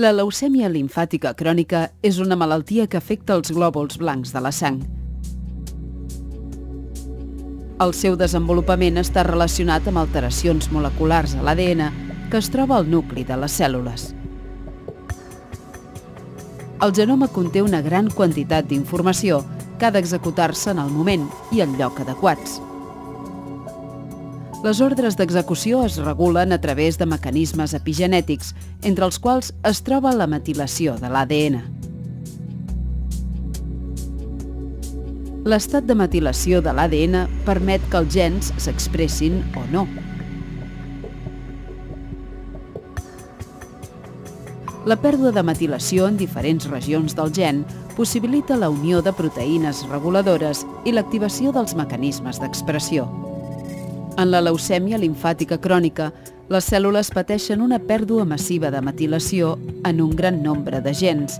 La leucèmia limfàtica crònica és una malaltia que afecta els glòbuls blancs de la sang. El seu desenvolupament està relacionat amb alteracions moleculars a l'ADN que es troba al nucli de les cèl·lules. El genoma conté una gran quantitat d'informació que ha d'executar-se en el moment i el lloc adequats. Les ordres d'execució es regulen a través de mecanismes epigenètics, entre els quals es troba la metilació de l'ADN. L'estat de metilació de l'ADN permet que els gens s'expressin o no. La pèrdua de metilació en diferents regions del gen possibilita la unió de proteïnes reguladores i l'activació dels mecanismes d'expressió. En la leucèmia limfàtica crònica, les cèl·lules pateixen una pèrdua massiva de metilació en un gran nombre de gens,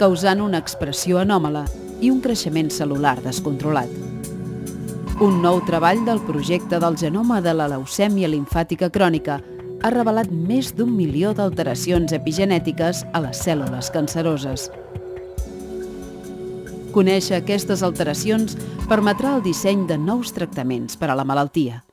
causant una expressió anòmala i un creixement celular descontrolat. Un nou treball del projecte del genoma de la leucèmia limfàtica crònica ha revelat més d'un milió d'alteracions epigenètiques a les cèl·lules canceroses. Conèixer aquestes alteracions permetrà el disseny de nous tractaments per a la malaltia.